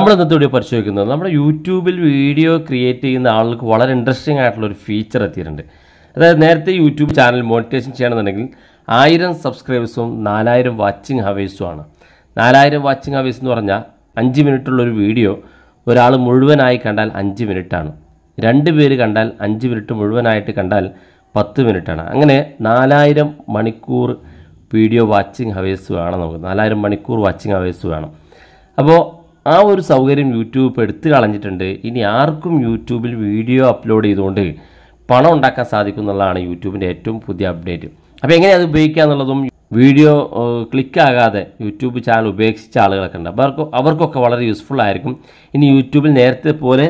നമ്മൾ ഇന്നത്തെ വീഡിയോ പരിശോധിക്കുന്നത് നമ്മുടെ യൂട്യൂബിൽ വീഡിയോ ക്രിയേറ്റ് ചെയ്യുന്ന ആളുകൾക്ക് വളരെ ഇൻട്രസ്റ്റിംഗ് ആയിട്ടുള്ള ഒരു ഫീച്ചർ എത്തിയിട്ടുണ്ട്. അതായത് നേരത്തെ യൂട്യൂബ് ചാനൽ മോണിറ്റേഷൻ ചെയ്യണമെന്നുണ്ടെങ്കിൽ ആയിരം സബ്സ്ക്രൈബേഴ്സും നാലായിരം വാച്ചിങ് ഹവേഴ്സും ആണ്. നാലായിരം വാച്ചിങ് ഹവേഴ്സ് എന്ന് പറഞ്ഞാൽ അഞ്ച് മിനിറ്റുള്ള ഒരു വീഡിയോ ഒരാൾ മുഴുവനായി കണ്ടാൽ അഞ്ച് മിനിറ്റാണ് രണ്ട് പേര് കണ്ടാൽ അഞ്ച് മിനിറ്റ് മുഴുവനായിട്ട് കണ്ടാൽ പത്ത് മിനിറ്റാണ് അങ്ങനെ നാലായിരം മണിക്കൂർ വീഡിയോ വാച്ചിങ് ഹവേഴ്സ് വേണം നമുക്ക്. നാലായിരം മണിക്കൂർ വാച്ചിങ് ഹവേഴ്സ് വേണം. അപ്പോൾ ആ ഒരു സൗകര്യം യൂട്യൂബ് എടുത്തു കളഞ്ഞിട്ടുണ്ട്. ഇനി ആർക്കും യൂട്യൂബിൽ വീഡിയോ അപ്ലോഡ് ചെയ്തുകൊണ്ട് പണം ഉണ്ടാക്കാൻ സാധിക്കും എന്നുള്ളതാണ് യൂട്യൂബിന്റെ ഏറ്റവും പുതിയ അപ്ഡേറ്റ്. അപ്പോൾ എങ്ങനെ അത് ഉപയോഗിക്കുക എന്നുള്ളതും വീഡിയോ ക്ലിക്കാകാതെ യൂട്യൂബ് ചാനൽ ഉപേക്ഷിച്ച ആളുകളൊക്കെ ഉണ്ട്. അപ്പോൾ അവർക്ക് അവർക്കൊക്കെ വളരെ യൂസ്ഫുൾ ആയിരിക്കും. ഇനി യൂട്യൂബിൽ നേരത്തെ പോലെ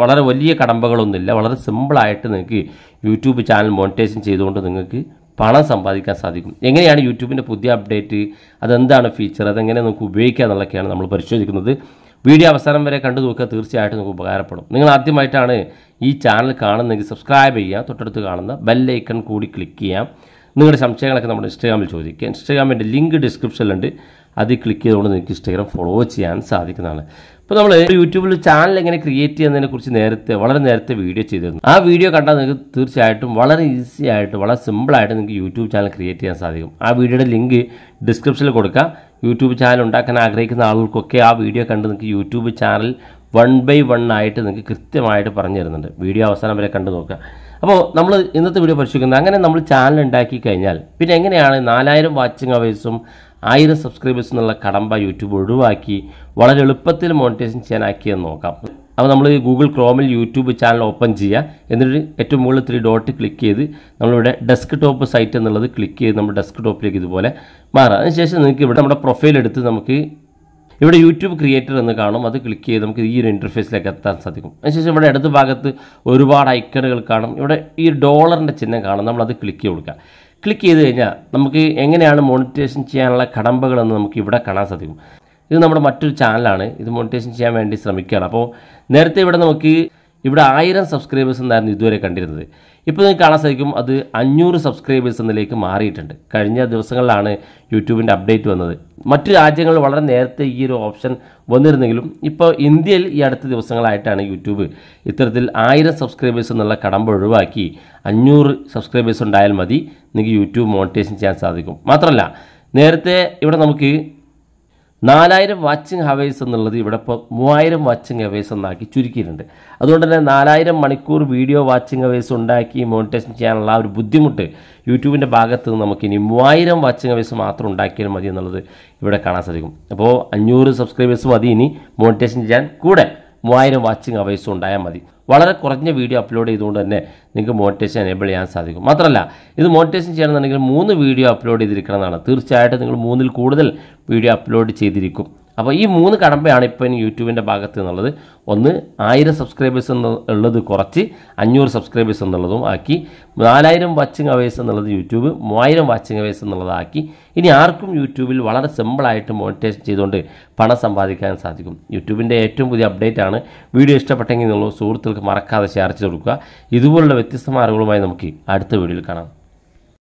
വളരെ വലിയ കടമ്പകളൊന്നുമില്ല. വളരെ സിമ്പിളായിട്ട് നിങ്ങൾക്ക് യൂട്യൂബ് ചാനൽ മോണിറ്റൈസേഷൻ ചെയ്തുകൊണ്ട് നിങ്ങൾക്ക് പണം സമ്പാദിക്കാൻ സാധിക്കും. എങ്ങനെയാണ് യൂട്യൂബിന്റെ പുതിയ അപ്ഡേറ്റ്? അതെന്താണ് ഫീച്ചർ അതെങ്ങനെ നമുക്ക് ഉപയോഗിക്കുക എന്നുള്ളതൊക്കെയാണ് നമ്മൾ പരിശോധിക്കുന്നത്. വീഡിയോ അവസാനം വരെ കണ്ടു നോക്കുക. തീർച്ചയായിട്ടും നമുക്ക് ഉപകാരപ്പെടും. നിങ്ങൾ ആദ്യമായിട്ടാണ് ഈ ചാനൽ കാണുന്നതെങ്കിൽ സബ്സ്ക്രൈബ് ചെയ്യുക. തൊട്ടടുത്ത് കാണുന്ന ബെല്ലൈക്കൺ കൂടി ക്ലിക്ക് ചെയ്യാം. നിങ്ങളുടെ സംശയങ്ങളൊക്കെ നമ്മുടെ ഇൻസ്റ്റാഗ്രാമിൽ ചോദിക്കുക ഇൻസ്റ്റാഗ്രാമിന്റെ ലിങ്ക് ഡിസ്ക്രിപ്ഷനിലുണ്ട് അതിൽ ക്ലിക്ക് ചെയ്തുകൊണ്ട് നിങ്ങൾക്ക് ഇൻസ്റ്റാഗ്രാം ഫോളോ ചെയ്യാൻ സാധിക്കുന്നതാണ്. ഇപ്പോൾ നമ്മൾ യൂട്യൂബിൽ ചാനൽ എങ്ങനെ ക്രിയേറ്റ് ചെയ്യുന്നതിനെ കുറിച്ച് നേരത്തെ വളരെ നേരത്തെ വീഡിയോ ചെയ്തിരുന്നു. ആ വീഡിയോ കണ്ടാൽ നിങ്ങൾക്ക് തീർച്ചയായിട്ടും വളരെ ഈസി ആയിട്ട് വളരെ സിമ്പിളായിട്ട് നിങ്ങൾക്ക് യൂട്യൂബ് ചാനൽ ക്രിയേറ്റ് ചെയ്യാൻ സാധിക്കും. ആ വീഡിയോയുടെ ലിങ്ക് ഡിസ്ക്രിപ്ഷനിൽ കൊടുക്കുക. യൂട്യൂബ് ചാനൽ ഉണ്ടാക്കാൻ ആഗ്രഹിക്കുന്ന ആളുകൾക്കൊക്കെ ആ വീഡിയോ കണ്ട് നിങ്ങൾക്ക് YouTube channel one by one ആയിട്ട് നിങ്ങൾക്ക് കൃത്യമായിട്ട് പറഞ്ഞു തരുന്നുണ്ട്. വീഡിയോ അവസാനം വരെ കണ്ടു നോക്കുക. അപ്പോൾ നമ്മൾ ഇന്നത്തെ വീഡിയോ പരിശോധിക്കുന്നത് അങ്ങനെ നമ്മൾ ചാനൽ ഉണ്ടാക്കി കഴിഞ്ഞാൽ പിന്നെ എങ്ങനെയാണ് നാലായിരം വാച്ചിങ് അവേഴ്സും ആയിരം സബ്സ്ക്രൈബേഴ്സ് എന്നുള്ള കടമ്പ യൂട്യൂബ് ഒഴിവാക്കി വളരെ എളുപ്പത്തിൽ മോണിറ്റൈസേഷൻ ചെയ്യാനാക്കിയെന്ന് നോക്കാം. അപ്പോൾ നമ്മൾ ഗൂഗിൾ ക്രോമിൽ യൂട്യൂബ് ചാനൽ ഓപ്പൺ ചെയ്യുക എന്നിട്ട് ഏറ്റവും മുകളിൽ ത്രീ ഡോട്ട് ക്ലിക്ക് ചെയ്ത് നമ്മളിവിടെ ഡെസ്ക് ടോപ്പ് സൈറ്റ് എന്നുള്ളത് ക്ലിക്ക് ചെയ്ത് നമ്മുടെ ഡെസ്ക് ടോപ്പിലേക്ക് ഇതുപോലെ മാറാം. അതിനുശേഷം നിങ്ങൾക്ക് ഇവിടെ നമ്മുടെ പ്രൊഫൈൽ എടുത്ത് നമുക്ക് ഇവിടെ യൂട്യൂബ് ക്രിയേറ്റർ എന്ന് കാണും. അത് ക്ലിക്ക് ചെയ്ത് നമുക്ക് ഈ ഒരു ഇന്റർഫേസിലേക്ക് എത്താൻ സാധിക്കും. അതിനുശേഷം ഇവിടെ ഇടത് ഭാഗത്ത് ഒരുപാട് ഐക്കണുകൾ കാണും. ഇവിടെ ഈ ഡോളറിന്റെ ചിഹ്നം കാണും. നമ്മളത് ക്ലിക്ക് ചെയ്ത് കൊടുക്കുക ക്ലിക്ക് ചെയ്ത് കഴിഞ്ഞാൽ നമുക്ക് എങ്ങനെയാണ് മോണിറ്റൈസേഷൻ ചെയ്യാനുള്ള കടമ്പകളെന്ന് നമുക്ക് ഇവിടെ കാണാൻ സാധിക്കും. ഇത് നമ്മുടെ മറ്റൊരു ചാനലാണ് ഇത് മോണിറ്റൈസേഷൻ ചെയ്യാൻ വേണ്ടി ശ്രമിക്കുകയാണ്. അപ്പോൾ നേരത്തെ ഇവിടെ നമുക്ക് ഇവിടെ ആയിരം സബ്സ്ക്രൈബേഴ്സ് എന്നായിരുന്നു ഇതുവരെ കണ്ടിരുന്നത്. ഇപ്പോൾ നിങ്ങൾക്ക് കാണാൻ സാധിക്കും അത് അഞ്ഞൂറ് സബ്സ്ക്രൈബേഴ്സ് എന്നതിലേക്ക് മാറിയിട്ടുണ്ട്. കഴിഞ്ഞ ദിവസങ്ങളിലാണ് യൂട്യൂബിന്റെ അപ്ഡേറ്റ് വന്നത്. മറ്റു രാജ്യങ്ങളിൽ വളരെ നേരത്തെ ഈ ഒരു ഓപ്ഷൻ വന്നിരുന്നെങ്കിലും ഇപ്പോൾ ഇന്ത്യയിൽ ഈ അടുത്ത ദിവസങ്ങളായിട്ടാണ് യൂട്യൂബ് ഇത്തരത്തിൽ ആയിരം സബ്സ്ക്രൈബേഴ്സ് എന്നുള്ള കടമ്പ ഒഴിവാക്കി അഞ്ഞൂറ് സബ്സ്ക്രൈബേഴ്സ് ഉണ്ടായാൽ മതി. നിങ്ങൾക്ക് യൂട്യൂബ് മോണിറ്റേഷൻ ചെയ്യാൻ സാധിക്കും. മാത്രമല്ല നേരത്തെ ഇവിടെ നമുക്ക് നാലായിരം വാച്ചിങ് ഹവേഴ്സ് എന്നുള്ളത് ഇവിടെ ഇപ്പോൾ മൂവായിരം വാച്ചിങ് ഹവേഴ്സ് എന്നാക്കി ചുരുക്കിയിട്ടുണ്ട്. അതുകൊണ്ട് തന്നെ നാലായിരം മണിക്കൂർ വീഡിയോ വാച്ചിങ് ഹവേഴ്സ് ഉണ്ടാക്കി മോണിറ്റൈസേഷൻ ചെയ്യാനുള്ള ആ ഒരു ബുദ്ധിമുട്ട് യൂട്യൂബിന്റെ ഭാഗത്ത് നിന്ന് നമുക്കിനി മൂവായിരം വാച്ചിങ് ഹവേഴ്സ് മാത്രം ഉണ്ടാക്കിയാൽ മതി എന്നുള്ളത് ഇവിടെ കാണാൻ സാധിക്കും. അപ്പോൾ അഞ്ഞൂറ് സബ്സ്ക്രൈബേഴ്സ് മതി ഇനി മോണിറ്റൈസേഷൻ ചെയ്യാൻ. കൂടെ മൂവായിരം വാച്ചിങ് അവേഴ്സ് ഉണ്ടായാൽ മതി. വളരെ കുറഞ്ഞ വീഡിയോ അപ്ലോഡ് ചെയ്തുകൊണ്ട് തന്നെ നിങ്ങൾക്ക് മോണിറ്റേഷൻ എനേബിൾ ചെയ്യാൻ സാധിക്കും. മാത്രമല്ല ഇത് മോണിറ്റേഷൻ ചെയ്യണമെന്നുണ്ടെങ്കിൽ മൂന്ന് വീഡിയോ അപ്ലോഡ് ചെയ്തിരിക്കണം എന്നാണ് തീർച്ചയായിട്ടും നിങ്ങൾ മൂന്നിൽ കൂടുതൽ വീഡിയോ അപ്ലോഡ് ചെയ്തിരിക്കും. അപ്പോൾ ഈ മൂന്ന് കടമ്പയാണ് ഇപ്പോൾ യൂട്യൂബിന്റെ ഭാഗത്ത് എന്നുള്ളത്. ഒന്ന് ആയിരം സബ്സ്ക്രൈബേഴ്സ് എന്ന് ഉള്ളത് കുറച്ച് അഞ്ഞൂറ് സബ്സ്ക്രൈബേഴ്സ് എന്നുള്ളതും ആക്കി നാലായിരം വാച്ചിങ് അവേഴ്സ് എന്നുള്ളത് യൂട്യൂബ് മൂവായിരം വാച്ചിങ് അവേഴ്സ് എന്നുള്ളതാക്കി ഇനി ആർക്കും യൂട്യൂബിൽ വളരെ സിമ്പിളായിട്ട് മോണിറ്റൈസ് ചെയ്തുകൊണ്ട് പണം സമ്പാദിക്കാൻ സാധിക്കും. യൂട്യൂബിന്റെ ഏറ്റവും പുതിയ അപ്ഡേറ്റ് ആണ്. വീഡിയോ ഇഷ്ടപ്പെട്ടെങ്കിൽ നിങ്ങൾ സുഹൃത്തുക്കൾക്ക് മറക്കാതെ ഷെയർ ചെയ്ത് കൊടുക്കുക. ഇതുപോലുള്ള വ്യത്യസ്തമായ അറിവുകളുമായി നമുക്ക് അടുത്ത വീഡിയോയിൽ കാണാം.